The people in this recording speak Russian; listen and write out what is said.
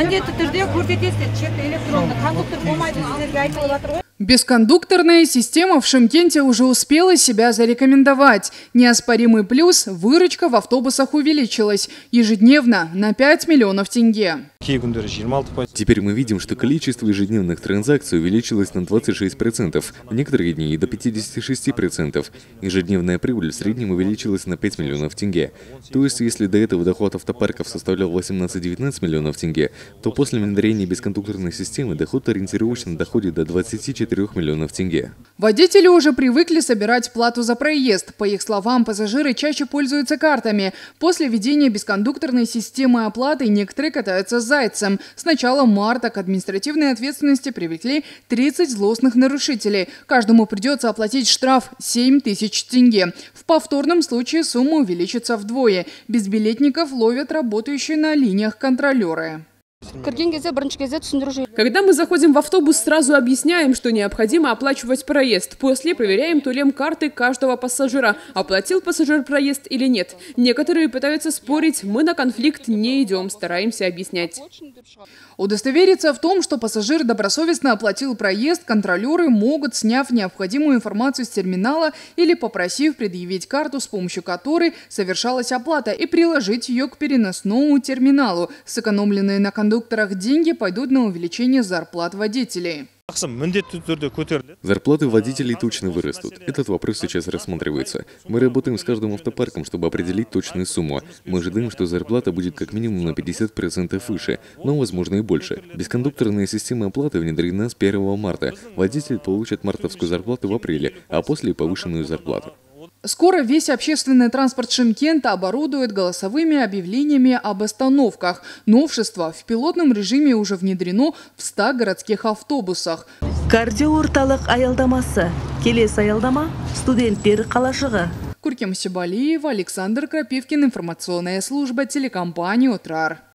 міндетті түрде көрсетесіздер чекті электронды кондуктор болмайды сіздерге айтылып жатыр ғой Бескондукторная система в Шымкенте уже успела себя зарекомендовать. Неоспоримый плюс – выручка в автобусах увеличилась ежедневно на 5 миллионов тенге. кей күндері 26 пайыз Теперь мы видим, что количество ежедневных транзакций увеличилось на 26%, в некоторые дни и до 56%. Ежедневная прибыль в среднем увеличилась на 5 миллионов тенге. То есть, если до этого доход автопарков составлял 18-19 миллионов тенге, то после внедрения бескондукторной системы доход ориентировочно доходит до 24 миллионов тенге. Водители уже привыкли собирать плату за проезд. По их словам, пассажиры чаще пользуются картами. После введения бескондукторной системы оплаты некоторые катаются с зайцем. С начала марта к административной ответственности привлекли 30 злостных нарушителей. Каждому придется оплатить штраф 7 тысяч тенге. В повторном случае сумма увеличится вдвое. Безбилетников ловят работающие на линиях контролеры. кірген кезде бірінші кезде түсіндіру жүйесі Когда мы заходим в автобус, сразу объясняем, что необходимо оплачивать проезд. После проверяем тулем карты каждого пассажира, оплатил пассажир проезд или нет. Некоторые пытаются спорить, мы на конфликт не идем, стараемся объяснять. Удостовериться в том, что пассажир добросовестно оплатил проезд, контролеры могут, сняв необходимую информацию с терминала или попросив предъявить карту, с помощью которой совершалась оплата, и приложить ее к переносному терминалу. Сэкономленные на кондукторах деньги пойдут на увеличение зарплат водителей. ақысы міндетті түрде көтеріледі Зарплаты водителей точно вырастут. Этот вопрос сейчас рассматривается. Мы работаем с каждым автопарком, чтобы определить точную сумму. Мы ожидаем, что зарплата будет как минимум на 50% выше, но возможно и больше. Бескондукторная система оплаты внедрена с 1 марта. Водитель получит мартовскую зарплату в апреле, а после и повышенную зарплату. Скоро весь общественный транспорт Шымкента оборудуют голосовыми объявлениями об остановках. Новшество в пилотном режиме уже внедрено в 100 городских автобусах. кардио орталық аялдамасы келесі аялдама студенттер қалашығы Куркем Сибалиева, Александр Крапивкин, информационная служба телекомпании «Утрар».